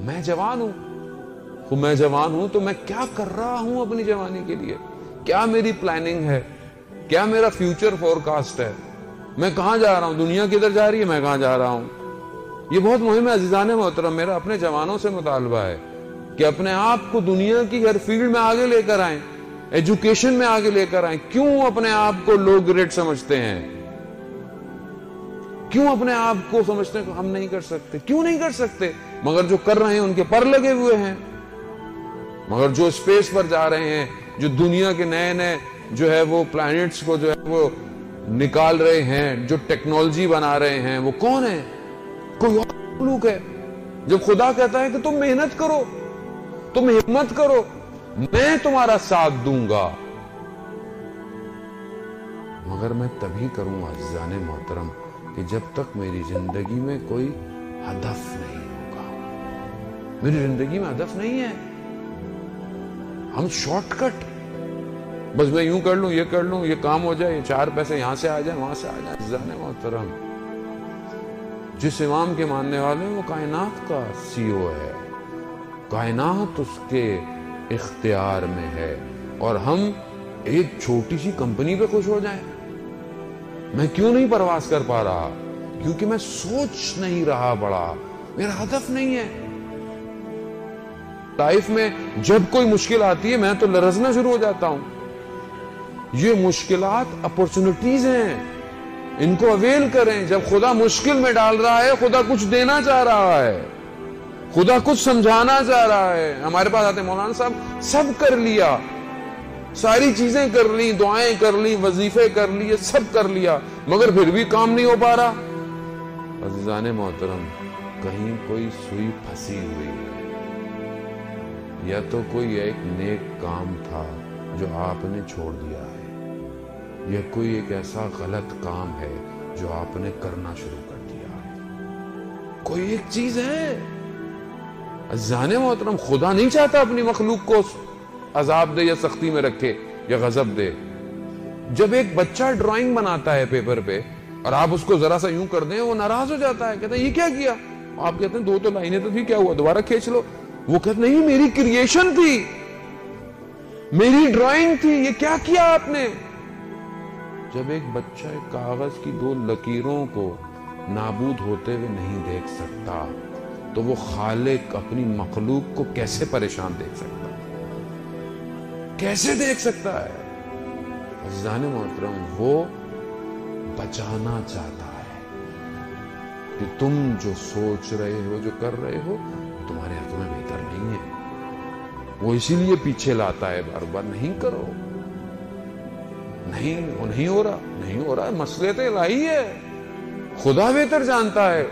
میں جوان ہوں۔ خب میں جوان ہوں تو میں کیا کر رہا ہوں اپنی جوانی کے لیے؟ کیا میری پلاننگ ہے؟ کیا میرا فیوچر فور کاسٹ ہے؟ میں کہاں جا رہا ہوں؟ دنیا کدھر جا رہی ہے؟ میں کہاں جا رہا ہوں؟ یہ بہت مہم ہے عزیزان محترم، میرا اپنے جوانوں سے مطالبہ ہے کہ اپنے آپ کو دنیا کی ہر فیلڈ میں آگے لے کر آئیں ایجوکیشن میں آگے لے کر آئیں۔ کیوں اپنے آپ کو لوگ گریٹ سمجھتے ہیں؟ کیوں اپنے آپ کو سمجھتے ہیں کہ ہم نہیں کر سکتے؟ کیوں نہیں کر سکتے؟ مگر جو کر رہے ہیں، ان کے پر لگے ہوئے ہیں۔ مگر جو اسپیس پر جا رہے ہیں، جو دنیا کے نئے نئے جو ہے وہ پلانٹس کو جو ہے وہ نکال رہے ہیں، جو ٹیکنالوجی بنا رہے ہیں، وہ کون ہے کوئی اور ملوک ہے۔ جب خدا کہتا ہے کہ تم محنت کرو، تم ہمت کرو، میں تمہارا ساتھ دوں گا۔ مگر میں تبھی کروں عزیزان محترم۔ کہ جب تک میری زندگی میں کوئی ہدف نہیں ہوگا۔ میری زندگی میں ہدف نہیں ہے۔ ہم شارٹ کٹ۔ بس میں یوں کر لوں، یہ کر لوں، یہ کام ہو جائے، یہ چار پیسے یہاں سے آ جائیں، وہاں سے آ جائیں۔ عزیزان محترم۔ جس امام کے ماننے والے ہیں، وہ کائنات کا سی او ہے۔ کائنات اس کے اختیار میں ہے۔ اور ہم ایک چھوٹی سی کمپنی پہ خوش ہو جائیں۔ میں کیوں نہیں پرواز کر پا رہا؟ کیونکہ میں سوچ نہیں رہا بڑا۔ میرا ہدف نہیں ہے۔ لائف میں جب کوئی مشکل آتی ہے، میں تو لرزنا شروع ہو جاتا ہوں۔ یہ مشکلات اپورچونٹیز ہیں۔ ان کو اویل کریں۔ جب خدا مشکل میں ڈال رہا ہے، خدا کچھ دینا چاہ رہا ہے۔ خدا کچھ سمجھانا چاہ رہا ہے۔ ہمارے پاس آتے مولانا صاحب، سب کر لیا۔ ساری چیزیں کر لی، دعائیں کر لی، وظیفے کر لیے، سب کر لیا، مگر پھر بھی کام نہیں ہو پا رہا۔ عزیزان محترم، کہیں کوئی سوئی پھنسی ہوئی۔ یا تو کوئی ایک نیک کام تھا جو آپ نے چھوڑ دیا ہے، یا کوئی ایک ایسا غلط کام ہے جو آپ نے کرنا شروع کر دیا۔ ہے کوئی ایک چیز ہے۔ عزیزان محترم، خدا نہیں چاہتا اپنی مخلوق کو عذاب دے یا سختی میں رکھے یا غضب دے۔ جب ایک بچہ ڈرائنگ بناتا ہے پیپر پہ اور آپ اس کو ذرا سا یوں کر دیں، وہ ناراض ہو جاتا ہے کہتے ہیں یہ کیا کیا؟ آپ کہتے ہیں، دو تو لائنیں تو تھی، کیا ہوا؟ دوبارہ کھینچ لو۔ وہ کہتے نہیں، میری کریشن تھی۔ میری ڈرائنگ تھی۔ یہ کیا کیا آپ نے؟ جب ایک بچہ ایک کاغذ کی دو لکیروں کو نابود ہوتے ہوئے نہیں دیکھ سکتا، تو وہ خالق اپنی مخلوق کو کیسے پریشان دیکھ سکتا کیسے دیکھ سکتا ہے؟ عزیزان محترم، وہ بچانا چاہتا ہے کہ تم جو سوچ رہے ہو، جو کر رہے ہو، تمہارے ہاتھ میں بہتر نہیں ہے۔ وہ اسی لیے پیچھے لاتا ہے، بار بار نہیں کرو۔ نہیں، وہ نہیں ہو رہا، نہیں ہو رہا مسئلے تو لائی ہے۔ خدا بہتر جانتا ہے۔